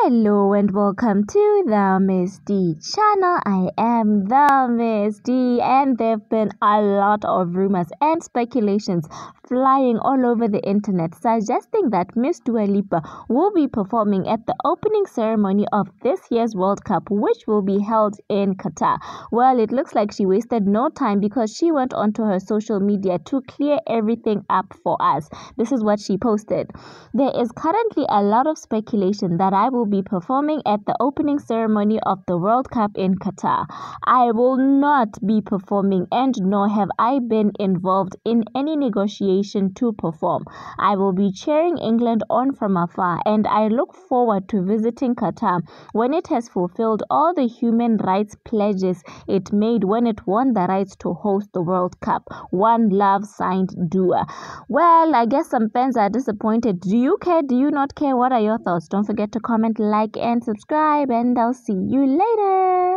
Hello and welcome to the MissDee channel. I am the MissDee, and there have been a lot of rumors and speculations flying all over the internet suggesting that Miss Dua Lipa will be performing at the opening ceremony of this year's World Cup, which will be held in Qatar. Well, it looks like she wasted no time because she went onto her social media to clear everything up for us. This is what she posted. There is currently a lot of speculation that I will will be performing at the opening ceremony of the World Cup in Qatar. I will not be performing and nor have I been involved in any negotiation to perform. I will be cheering England on from afar and I look forward to visiting Qatar when it has fulfilled all the human rights pledges it made when it won the rights to host the World Cup. One love signed Dua. Well, I guess some fans are disappointed. Do you care? Do you not care? What are your thoughts? Don't forget to comment like, and subscribe, and I'll see you later.